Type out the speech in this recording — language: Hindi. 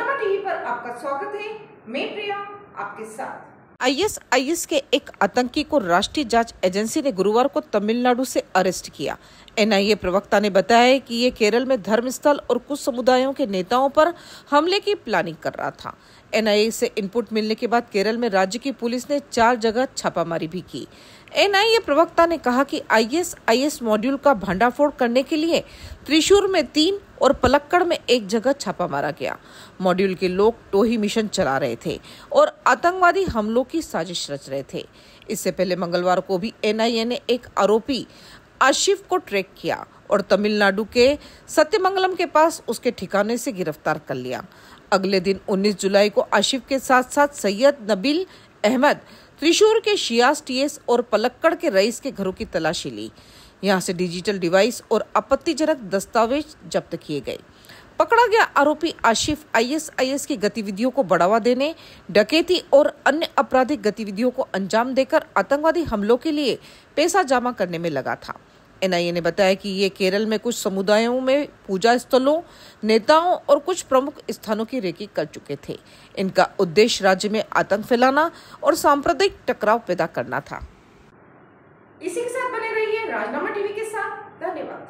राजनामा टीवी पर आपका स्वागत है। मैं प्रिया, आपके साथ। आईएसआईएस के एक आतंकी को राष्ट्रीय जाँच एजेंसी ने गुरुवार को तमिलनाडु से अरेस्ट किया। एनआईए प्रवक्ता ने बताया कि ये केरल में धर्मस्थल और कुछ समुदायों के नेताओं पर हमले की प्लानिंग कर रहा था। एनआईए से इनपुट मिलने के बाद केरल में राज्य की पुलिस ने चार जगह छापामारी भी की। एनआईए प्रवक्ता ने कहा कि आईएसआईएस मॉड्यूल का भंडाफोड़ करने के लिए त्रिशूर में तीन और पलक्कड़ में एक जगह छापा मारा गया। मॉड्यूल के लोग टोही मिशन चला रहे थे और आतंकवादी हमलों की साजिश रच रहे थे। इससे पहले मंगलवार को भी एनआईए ने एक आरोपी आशिफ को ट्रैक किया और तमिलनाडु के सत्यमंगलम के पास उसके ठिकाने से गिरफ़्तार कर लिया। अगले दिन 19 जुलाई को आशिफ के साथ साथ सैयद नबील अहमद त्रिशूर के शियास टीएस और पलक्कड़ के रईस के घरों की तलाशी ली। यहाँ से डिजिटल डिवाइस और आपत्तिजनक दस्तावेज़ जब्त किए गए। पकड़ा गया आरोपी आशिफ आईएसआईएस की गतिविधियों को बढ़ावा देने, डकैती और अन्य आपराधिक गतिविधियों को अंजाम देकर आतंकवादी हमलों के लिए पैसा जमा करने में लगा था। एनआईए ने बताया कि ये केरल में कुछ समुदायों में पूजा स्थलों, नेताओं और कुछ प्रमुख स्थानों की रेकी कर चुके थे। इनका उद्देश्य राज्य में आतंक फैलाना और सांप्रदायिक टकराव पैदा करना था। इसी के साथ बने रहिए राजनामा टीवी के साथ। धन्यवाद।